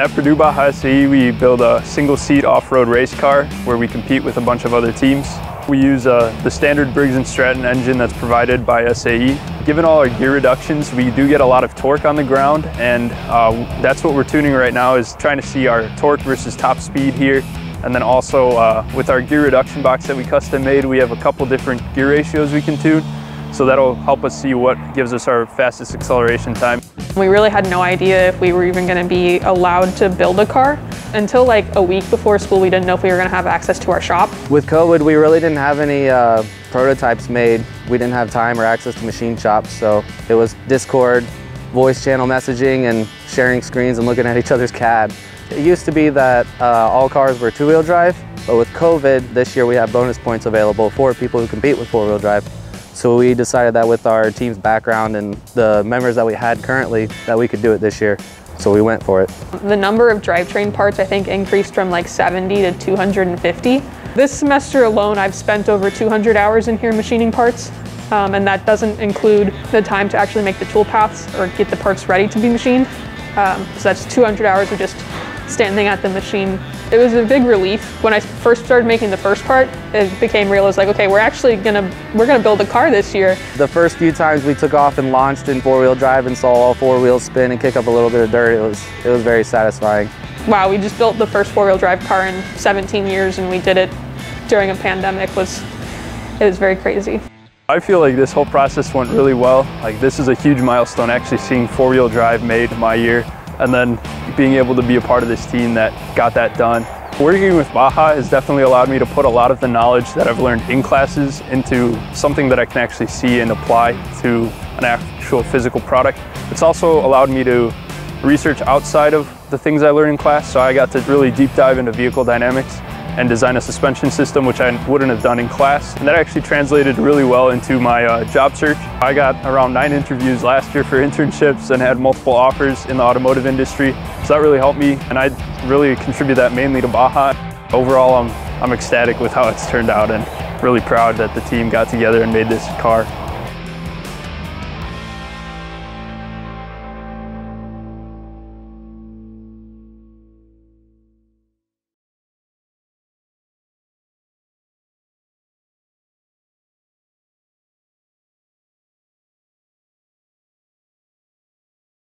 At Purdue Baja SAE, we build a single-seat off-road race car where we compete with a bunch of other teams. We use uh, the standard Briggs & Stratton engine that's provided by SAE. Given all our gear reductions, we do get a lot of torque on the ground, and uh, that's what we're tuning right now is trying to see our torque versus top speed here. And then also uh, with our gear reduction box that we custom made, we have a couple different gear ratios we can tune. So that'll help us see what gives us our fastest acceleration time. We really had no idea if we were even going to be allowed to build a car. Until like a week before school, we didn't know if we were going to have access to our shop. With COVID, we really didn't have any uh, prototypes made. We didn't have time or access to machine shops, so it was Discord, voice channel messaging, and sharing screens and looking at each other's CAD. It used to be that uh, all cars were two-wheel drive, but with COVID, this year we have bonus points available for people who compete with four-wheel drive. So we decided that with our team's background and the members that we had currently, that we could do it this year. So we went for it. The number of drivetrain parts I think increased from like 70 to 250. This semester alone I've spent over 200 hours in here machining parts. Um, and that doesn't include the time to actually make the tool paths or get the parts ready to be machined. Um, so that's 200 hours of just standing at the machine. It was a big relief. When I first started making the first part, it became real. It was like, okay, we're actually gonna, we're gonna build a car this year. The first few times we took off and launched in four-wheel drive and saw all four wheels spin and kick up a little bit of dirt, it was, it was very satisfying. Wow, we just built the first four-wheel drive car in 17 years and we did it during a pandemic was, it was very crazy. I feel like this whole process went really well. Like this is a huge milestone actually seeing four-wheel drive made my year and then being able to be a part of this team that got that done. Working with Baja has definitely allowed me to put a lot of the knowledge that I've learned in classes into something that I can actually see and apply to an actual physical product. It's also allowed me to research outside of the things I learned in class, so I got to really deep dive into vehicle dynamics and design a suspension system, which I wouldn't have done in class. And that actually translated really well into my uh, job search. I got around nine interviews last year for internships and had multiple offers in the automotive industry. So that really helped me, and I really contribute that mainly to Baja. Overall, I'm, I'm ecstatic with how it's turned out and really proud that the team got together and made this car.